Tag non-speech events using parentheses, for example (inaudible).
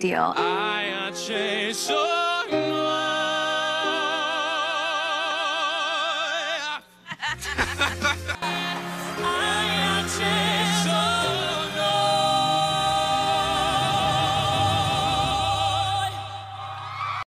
deal. I chase (laughs)